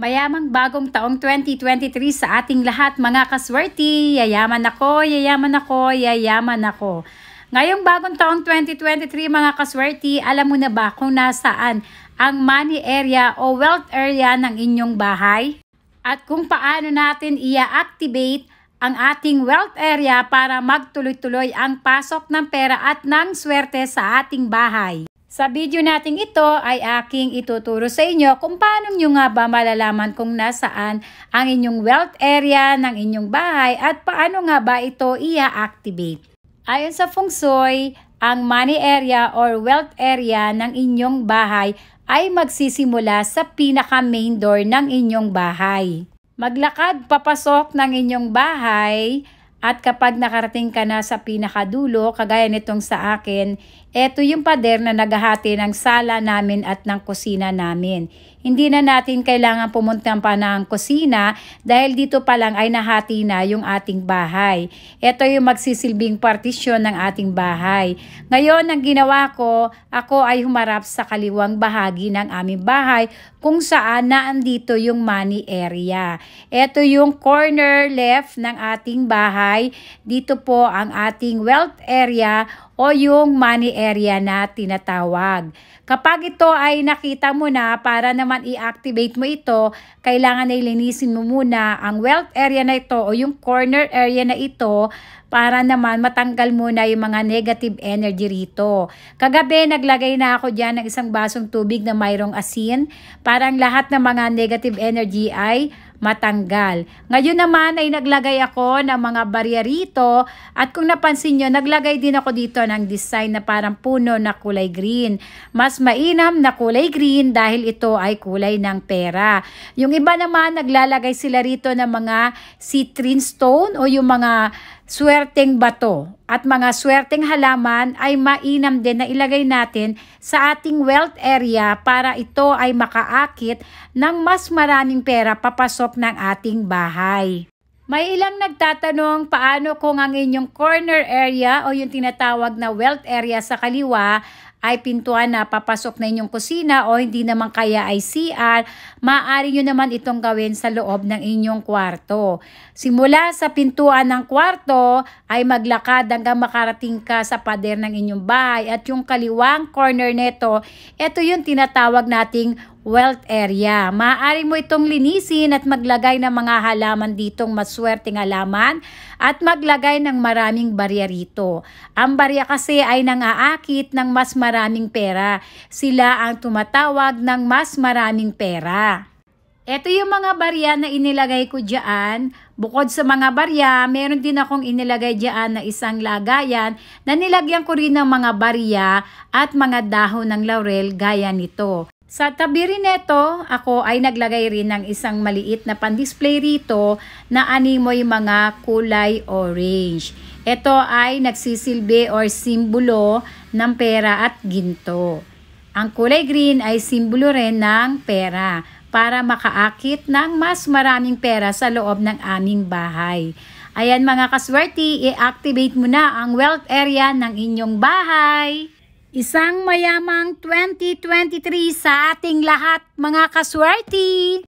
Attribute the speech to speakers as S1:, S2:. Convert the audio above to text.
S1: Mayamang bagong taong 2023 sa ating lahat mga kaswerte. Yayaman ako, yayaman ako, yayaman ako. Ngayong bagong taong 2023 mga kaswerte, alam mo na ba kung nasaan ang money area o wealth area ng inyong bahay? At kung paano natin i-activate ang ating wealth area para magtuloy-tuloy ang pasok ng pera at ng swerte sa ating bahay. Sa video nating ito ay aking ituturo sa inyo kung paano nyo nga ba malalaman kung nasaan ang inyong wealth area ng inyong bahay at paano nga ba ito i-activate. Ayon sa feng shui, ang money area or wealth area ng inyong bahay ay magsisimula sa pinaka main door ng inyong bahay. Maglakad papasok ng inyong bahay at kapag nakarating ka na sa pinakadulo, kagaya nitong sa akin, ito yung pader na naghahati ng sala namin at ng kusina namin. Hindi na natin kailangan pumunta pa ng kusina dahil dito pa lang ay nahati na yung ating bahay. Ito yung magsisilbing partisyon ng ating bahay. Ngayon, ang ginawa ko, ako ay humarap sa kaliwang bahagi ng aming bahay kung saan naandito yung money area. Ito yung corner left ng ating bahay. Dito po ang ating wealth area o yung money area na tinatawag. Kapag ito ay nakita mo na para naman i-activate mo ito, kailangan na ilinisin mo muna ang wealth area na ito o yung corner area na ito para naman matanggal muna yung mga negative energy rito. Kagabi, naglagay na ako dyan ng isang basong tubig na mayroong asin. Parang lahat ng mga negative energy ay matanggal. Ngayon naman ay naglagay ako ng mga barya rito at kung napansin nyo, naglagay din ako dito ng design na parang puno na kulay green. Mas mainam na kulay green dahil ito ay kulay ng pera. Yung iba naman, naglalagay sila rito ng mga citrine stone o yung mga swerteng bato at mga swerteng halaman ay mainam din na ilagay natin sa ating wealth area para ito ay makaakit ng mas maraming pera papasok ng ating bahay. May ilang nagtatanong paano kung ang inyong corner area o yung tinatawag na wealth area sa kaliwa ay pintuan na papasok na inyong kusina o hindi naman kaya ay CR, maaari nyo naman itong gawin sa loob ng inyong kwarto. Simula sa pintuan ng kwarto ay maglakad hanggang makarating ka sa pader ng inyong bahay at yung kaliwang corner nito, ito yung tinatawag nating wealth area. Maaari mo itong linisin at maglagay ng mga halaman ditong maswerteng halaman at maglagay ng maraming barya rito. Ang barya kasi ay nangaakit ng mas maraming pera. Sila ang tumatawag ng mas maraming pera. Ito yung mga barya na inilagay ko dyan. Bukod sa mga barya, meron din akong inilagay dyan na isang lagayan na nilagyan ko rin ng mga barya at mga dahon ng laurel gaya nito. Sa tabi rin nito, ako ay naglagay rin ng isang maliit na pan-display rito na animoy mga kulay orange. Ito ay nagsisilbi or simbolo ng pera at ginto. Ang kulay green ay simbolo rin ng pera para makaakit ng mas maraming pera sa loob ng aming bahay. Ayan mga kaswerte, i-activate mo na ang wealth area ng inyong bahay. Isang mayamang 2023 sa ating lahat mga kaswerte!